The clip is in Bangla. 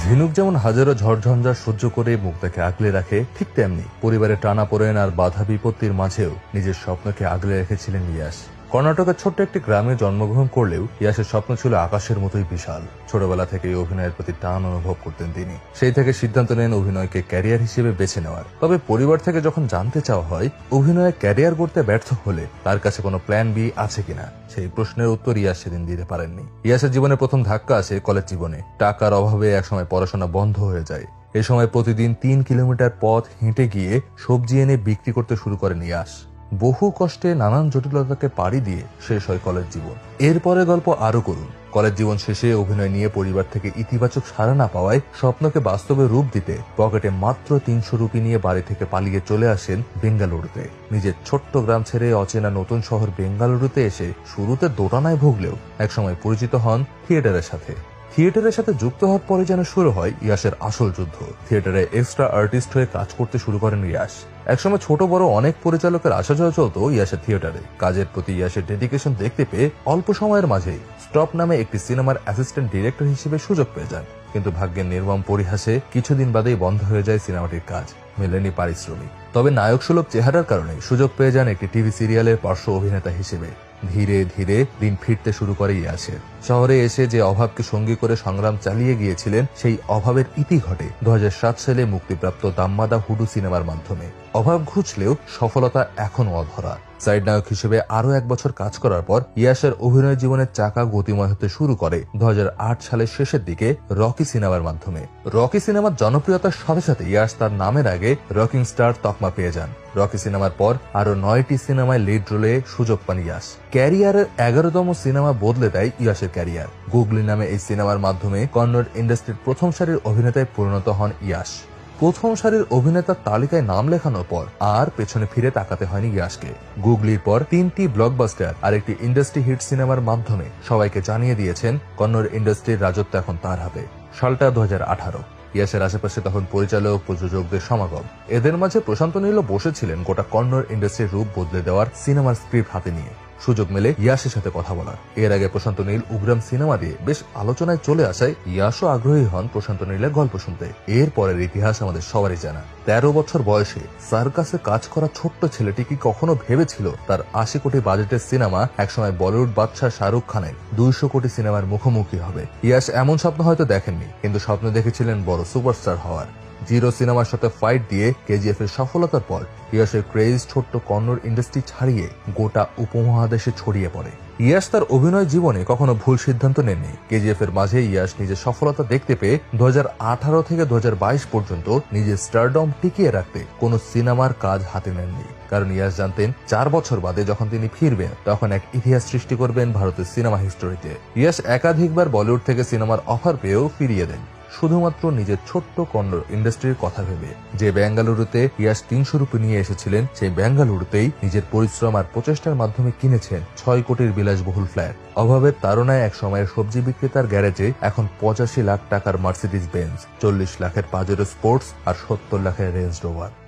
ঝিনুক যেমন হাজারো ঝড়ঝঞ্ঝা সহ্য করে মুক্তাকে আগলে রাখে, ঠিক তেমনি পরিবারের টানা পড়েন আর বাধা বিপত্তির মাঝেও নিজের স্বপ্নকে আগলে রেখেছিলেন ইয়াস কর্ণাটকের ছোট্ট একটি গ্রামে জন্মগ্রহণ করলেও ইয়াসের স্বপ্ন ছিল আকাশের মতোই বিশাল। ছোটবেলা থেকে অভিনয়ের প্রতি টান অনুভব করতেন তিনি। সেই থেকে সিদ্ধান্ত নেন অভিনয়কে ক্যারিয়ার হিসেবে বেছে নেওয়ার। তবে পরিবার থেকে যখন জানতে চাওয়া হয়, অভিনয়ে ক্যারিয়ার করতে ব্যর্থ হলে তার কাছে কোনো প্ল্যান বি আছে কিনা, সেই প্রশ্নের উত্তর ইয়াস সেদিন দিতে পারেননি। ইয়াসের জীবনে প্রথম ধাক্কা আসে কলেজ জীবনে। টাকার অভাবে একসময় পড়াশোনা বন্ধ হয়ে যায়। এ সময় প্রতিদিন তিন কিলোমিটার পথ হেঁটে গিয়ে সবজি এনে বিক্রি করতে শুরু করেন ইয়াস বহু কষ্টে নানান জটিলতাকে পাড়ি দিয়ে শেষ হয় কলেজ জীবন। এরপরে গল্প আরও করুন। কলেজ জীবন শেষে অভিনয় নিয়ে পরিবার থেকে ইতিবাচক সাড়া না পাওয়ায় স্বপ্নকে বাস্তবে রূপ দিতে পকেটে মাত্র তিনশো রুপি নিয়ে বাড়ি থেকে পালিয়ে চলে আসেন বেঙ্গালুরুতে। নিজের ছোট্ট গ্রাম ছেড়ে অচেনা নতুন শহর বেঙ্গালুরুতে এসে শুরুতে দোটানায় ভুগলেও একসময় পরিচিত হন থিয়েটারের সাথে। থিয়েটারের সাথে যুক্ত হওয়ার পরে যেন শুরু হয় ইয়াসের আসল যুদ্ধ। থিয়েটারে এক্সট্রা আর্টিস্ট হয়ে কাজ করতে শুরু করেন ইয়াস। একসময় ছোট বড় অনেক পরিচালকের আসা যাওয়া চলতো ইয়াসের থিয়েটারে। কাজের প্রতি ইয়াসের ডেডিকেশন দেখতে পেয়ে অল্প সময়ের মাঝেই স্টপ নামে একটি সিনেমার অ্যাসিস্ট্যান্ট ডিরেক্টর হিসেবে সুযোগ পেয়ে যান। কিন্তু ভাগ্যের নির্মম পরিহাসে কিছুদিন বাদেই বন্ধ হয়ে যায় সিনেমাটির কাজ, মেলেনি পারিশ্রমিক। তবে নায়ক সুলভ চেহারার কারণে সুযোগ পেয়ে যান একটি টিভি সিরিয়ালের পার্শ্ব অভিনেতা হিসেবে। ধীরে ধীরে দিন ফিরতে শুরু করে ইয়াসের। শহরে এসে যে অভাবকে সঙ্গী করে সংগ্রাম চালিয়ে গিয়েছিলেন, সেই অভাবের ইতি ঘটে দু হাজার সাত সালে মুক্তিপ্রাপ্ত দাম্মাদা হুডু সিনেমার মাধ্যমে। অভাব ঘুচলেও সফলতা এখনও অধরা। সাইড নায়ক হিসেবে আরও এক বছর কাজ করার পর ইয়াসের অভিনয় জীবনের চাকা গতিময় হতে শুরু করে দু হাজার আট সালের শেষের দিকে রকি সিনেমার মাধ্যমে। রকি সিনেমার জনপ্রিয়তার সাথে সাথে ইয়াস তার নামের আগে রকিং স্টার তকমা পেয়ে যান। রকি সিনেমার পর আরও নয়টি সিনেমায় লিড রোলে সুযোগ পান ইয়াস। ক্যারিয়ারের এগারোতম সিনেমা বদলে দেয় ইয়াসের ক্যারিয়ার। গুগলি নামে এই সিনেমার মাধ্যমে কন্নড় ইন্ডাস্ট্রির প্রথম সারির অভিনেতায় পরিণত হন ইয়াস। প্রথম সারির অভিনেতার তালিকায় নাম লেখানোর পর আর পেছনে ফিরে তাকাতে হয়নি ইয়াসকে গুগলির পর তিনটি ব্লকবাস্টার আর একটি ইন্ডাস্ট্রি হিট সিনেমার মাধ্যমে সবাইকে জানিয়ে দিয়েছেন কন্নড় ইন্ডাস্ট্রির রাজত্ব এখন তার হাতে। সালটা দু ইয়াসের আশেপাশে তখন পরিচালক, প্রযোজকদের সমাগম। এদের মাঝে প্রশান্ত নীল বসেছিলেন গোটা কন্নড় ইন্ডাস্ট্রির রূপ বদলে দেওয়ার সিনেমার স্ক্রিপ্ট হাতে নিয়ে। সুযোগ মেলে ইয়াসের সাথে কথা বলার। এর আগে প্রশান্ত নীল উগ্রাম সিনেমা দিয়ে বেশ আলোচনায় চলে আসায় ইয়াসও আগ্রহী হন প্রশান্ত নীলের গল্প শুনতে। এর পরের ইতিহাস আমাদের সবারই জানা। তেরো বছর বয়সে সার্কাসে কাজ করা ছোট্ট ছেলেটি কি কখনো ভেবেছিল তার আশি কোটি বাজেটের সিনেমা একসময় বলিউড বাদশাহ শাহরুখ খানের দুইশো কোটি সিনেমার মুখোমুখি হবে? ইয়াস এমন স্বপ্ন হয়তো দেখেননি, কিন্তু স্বপ্ন দেখেছিলেন বড় সুপারস্টার হওয়ার। জিরো সিনেমার সাথে ফাইট দিয়ে কেজিএফ এর সফলতার পর ইয়াসের ক্রেজ ছোট্ট কন্নড় ইন্ডাস্ট্রি ছাড়িয়ে গোটা উপমহাদেশে ছড়িয়ে পড়ে। ইয়াস তার অভিনয় জীবনে কখনো ভুল সিদ্ধান্ত নেননি। কেজিএফ এর মাঝে ইয়াস নিজের সফলতা দেখতে পেয়ে দু হাজার আঠারো থেকে দু হাজার বাইশ পর্যন্ত নিজের স্টারডম টিকিয়ে রাখতে কোনো সিনেমার কাজ হাতে নেননি। কারণ ইয়াস জানতেন চার বছর বাদে যখন তিনি ফিরবেন, তখন এক ইতিহাস সৃষ্টি করবেন ভারতের সিনেমা হিস্টোরিতে ইয়াস একাধিকবার বলিউড থেকে সিনেমার অফার পেয়েও ফিরিয়ে দেন। শুধুমাত্র নিজের ছোট্ট কন্নড় ইন্ডাস্ট্রির কথা ভেবে। যে ব্যাঙ্গালুরুতে ইয়াস তিনশো রুপি নিয়ে এসেছিলেন, সেই ব্যাঙ্গালুরুতেই নিজের পরিশ্রম আর প্রচেষ্টার মাধ্যমে কিনেছেন ছয় কোটির বিলাসবহুল ফ্ল্যাট। অভাবের তারনায় এক সময়ের সবজি বিক্রেতার গ্যারেজে এখন পঁচাশি লাখ টাকার মার্সিডিজ বেঞ্চ চল্লিশ লাখের পাজেরো স্পোর্টস আর সত্তর লাখের রেঞ্জ রোভার